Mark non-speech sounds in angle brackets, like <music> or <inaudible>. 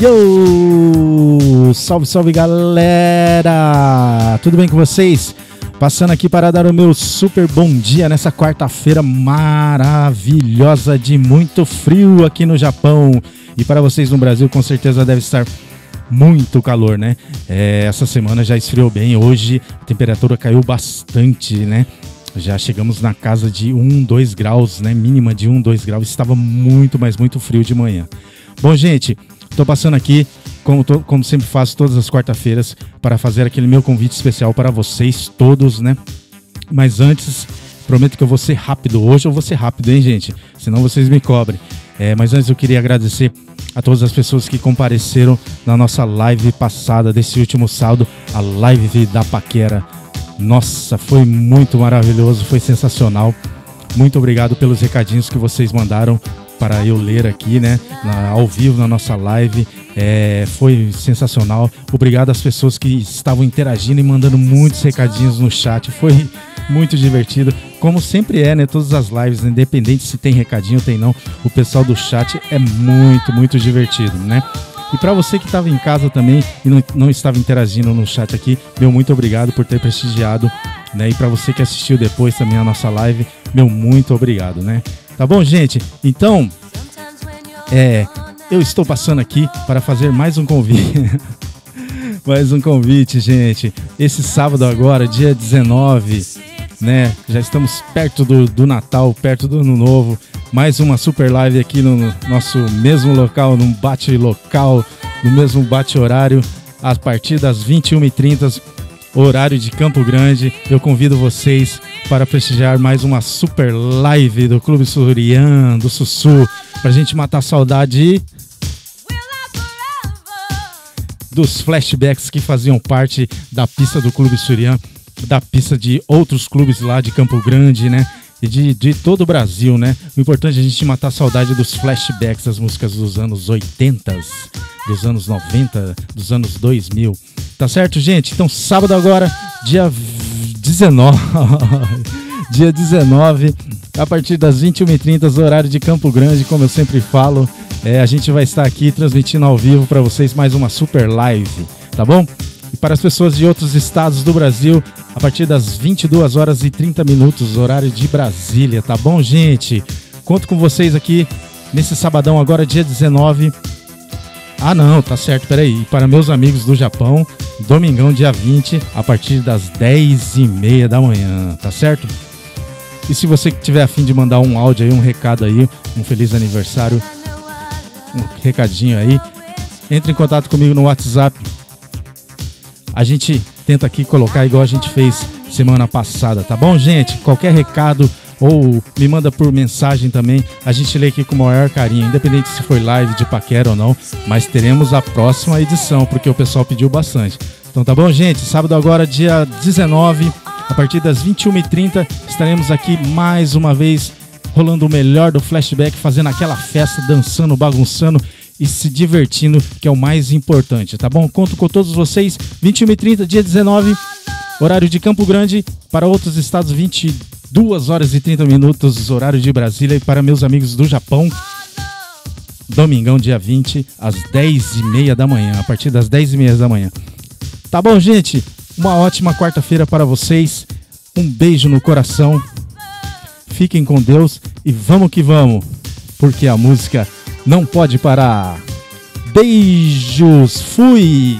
Yo! Salve, salve galera! Tudo bem com vocês? Passando aqui para dar o meu super bom dia nessa quarta-feira maravilhosa de muito frio aqui no Japão. E para vocês no Brasil, com certeza deve estar muito calor, né? É, essa semana já esfriou bem. Hoje a temperatura caiu bastante, né? Já chegamos na casa de 1, 2 graus, né? Mínima de 1, 2 graus. Estava muito, mas muito frio de manhã. Bom, gente, estou passando aqui, como, tô, como sempre faço todas as quarta-feiras, para fazer aquele meu convite especial para vocês todos, né? Mas antes, prometo que eu vou ser rápido. Hoje eu vou ser rápido, hein, gente? Senão vocês me cobrem. É, mas antes eu queria agradecer a todas as pessoas que compareceram na nossa live passada desse último sábado, a live da Paquera. Nossa, foi muito maravilhoso, foi sensacional. Muito obrigado pelos recadinhos que vocês mandaram para eu ler aqui, né? Na, ao vivo na nossa live. É, foi sensacional. Obrigado às pessoas que estavam interagindo e mandando muitos recadinhos no chat. Foi muito divertido. Como sempre é, né? Todas as lives, independente se tem recadinho ou tem não, o pessoal do chat é muito, muito divertido, né? E para você que estava em casa também e não, não estava interagindo no chat aqui, meu muito obrigado por ter prestigiado, né? E para você que assistiu depois também a nossa live, meu muito obrigado, né? Tá bom, gente? Então, é, eu estou passando aqui para fazer mais um convite. <laughs> mais um convite, gente. Esse sábado agora, dia 19, né? Já estamos perto do, do Natal, perto do Ano Novo. Mais uma super live aqui no nosso mesmo local, num bate local, no mesmo bate horário, a partir das 21h30 horário de Campo Grande. Eu convido vocês para prestigiar mais uma super live do Clube Surian, do Sussu, para a gente matar a saudade dos flashbacks que faziam parte da pista do Clube Surian, da pista de outros clubes lá de Campo Grande, né? E de, de todo o Brasil, né? O importante é a gente matar a saudade dos flashbacks, das músicas dos anos 80, dos anos 90, dos anos 2000. Tá certo, gente? Então, sábado agora, dia 19. <laughs> dia 19, a partir das 21h30, horário de Campo Grande, como eu sempre falo. É, a gente vai estar aqui transmitindo ao vivo para vocês mais uma super live, tá bom? E para as pessoas de outros estados do Brasil, a partir das 22 horas e 30 minutos, horário de Brasília, tá bom, gente? Conto com vocês aqui nesse sabadão, agora dia 19. Ah, não, tá certo, peraí. Para meus amigos do Japão, domingão, dia 20, a partir das 10 e meia da manhã, tá certo? E se você tiver afim de mandar um áudio aí, um recado aí, um feliz aniversário, um recadinho aí, entre em contato comigo no WhatsApp a gente tenta aqui colocar igual a gente fez semana passada, tá bom, gente? Qualquer recado ou me manda por mensagem também, a gente lê aqui com o maior carinho, independente se foi live de paquera ou não, mas teremos a próxima edição, porque o pessoal pediu bastante. Então tá bom, gente? Sábado agora, dia 19, a partir das 21h30, estaremos aqui mais uma vez rolando o melhor do flashback, fazendo aquela festa, dançando, bagunçando e se divertindo, que é o mais importante, tá bom? Conto com todos vocês, 21 e 30 dia 19, horário de Campo Grande, para outros estados, 22 horas e 30 minutos, horário de Brasília, e para meus amigos do Japão, domingão, dia 20, às 10 e meia da manhã, a partir das 10 e meia da manhã. Tá bom, gente? Uma ótima quarta-feira para vocês, um beijo no coração, fiquem com Deus e vamos que vamos, porque a música não pode parar. Beijos, fui!